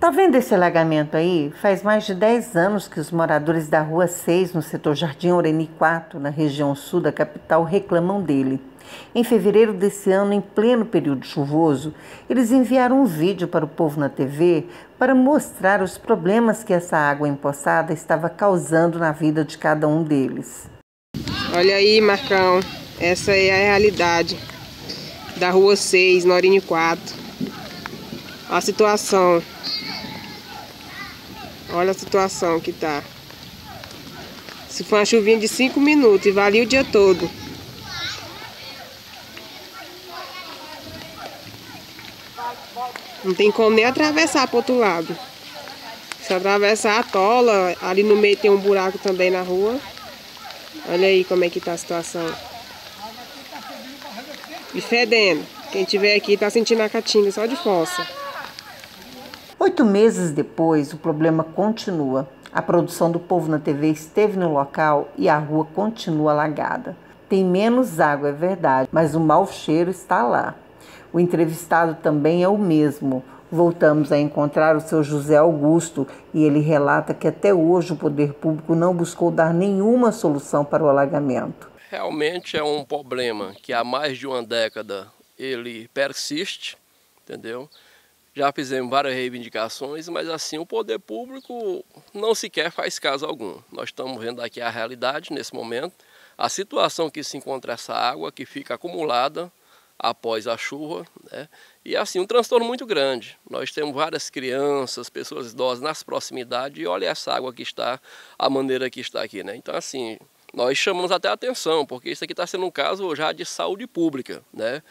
Tá vendo esse alagamento aí? Faz mais de 10 anos que os moradores da Rua 6, no setor Jardim Oreni 4, na região sul da capital, reclamam dele. Em fevereiro desse ano, em pleno período chuvoso, eles enviaram um vídeo para o povo na TV para mostrar os problemas que essa água empoçada estava causando na vida de cada um deles. Olha aí, Marcão, essa é a realidade da Rua 6, Norini 4. A situação Olha a situação que tá. Se for uma chuvinha de 5 minutos e valia o dia todo. Não tem como nem atravessar para outro lado. Se atravessar a tola, ali no meio tem um buraco também na rua. Olha aí como é que tá a situação. E fedendo. Quem tiver aqui tá sentindo a caatinga só de fossa. Oito meses depois, o problema continua. A produção do Povo na TV esteve no local e a rua continua alagada. Tem menos água, é verdade, mas o mau cheiro está lá. O entrevistado também é o mesmo. Voltamos a encontrar o seu José Augusto e ele relata que até hoje o poder público não buscou dar nenhuma solução para o alagamento. Realmente é um problema que há mais de uma década ele persiste, entendeu? Já fizemos várias reivindicações, mas assim o poder público não sequer faz caso algum. Nós estamos vendo aqui a realidade nesse momento, a situação que se encontra essa água que fica acumulada após a chuva, né? e assim um transtorno muito grande. Nós temos várias crianças, pessoas idosas nas proximidades e olha essa água que está, a maneira que está aqui, né? Então assim, nós chamamos até a atenção, porque isso aqui está sendo um caso já de saúde pública, né?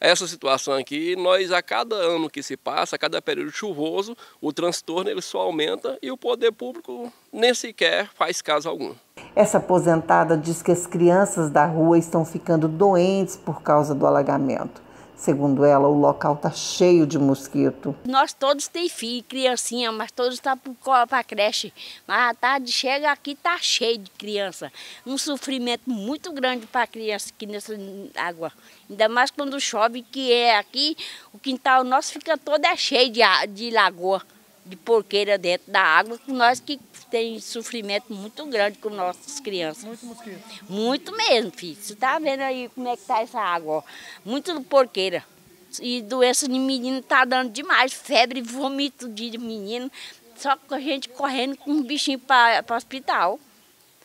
Essa situação aqui, nós a cada ano que se passa, a cada período chuvoso, o transtorno ele só aumenta e o poder público nem sequer faz caso algum. Essa aposentada diz que as crianças da rua estão ficando doentes por causa do alagamento. Segundo ela, o local está cheio de mosquito. Nós todos temos filho, criancinha, mas todos estão tá para creche. Mas a tarde chega aqui, está cheio de criança. Um sofrimento muito grande para a criança aqui nessa água. Ainda mais quando chove, que é aqui, o quintal nosso fica todo é cheio de, de lagoa, de porqueira dentro da água, nós que tem sofrimento muito grande com nossas crianças. Muito mosquito? Muito mesmo, filho. Você está vendo aí como é que está essa água, ó. Muito porqueira. E doença de menino está dando demais, febre, vômito de menino. Só com a gente correndo com um bichinho para o hospital.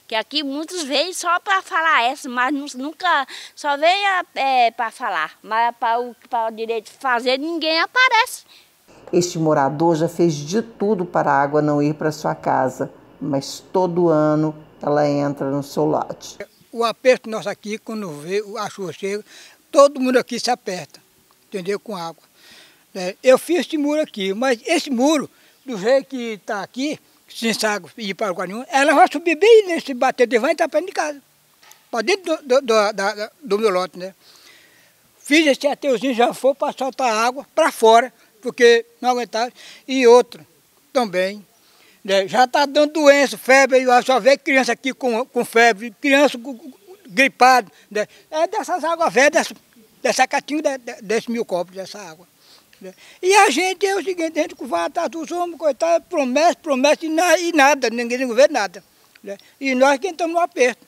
Que aqui muitos veem só para falar essa, mas nunca só vem é, para falar. Mas para o, para o direito de fazer, ninguém aparece. Este morador já fez de tudo para a água não ir para sua casa, mas todo ano ela entra no seu lote. O aperto nosso aqui, quando vê a chuva chega, todo mundo aqui se aperta, entendeu? Com água. É, eu fiz esse muro aqui, mas esse muro, do jeito que está aqui, sem água ir para o Guarani, ela vai subir bem nesse bater de vão e está perto de casa. Para dentro do, do, do, do, meu lote, né? Fiz esse ateuzinho, já foi para soltar água para fora porque não aguentava. E outro também. Né, já está dando doença, febre, só vê criança aqui com, com febre, criança gripada. Né, é dessas águas velhas, dessa, dessa catinha, de, de, desse mil copos dessa água. Né. E a gente é o seguinte, a gente vai atrás dos homens, coitado, promessa, promessa e, na, e nada, ninguém vê nada. Né? E nós que estamos no aperto.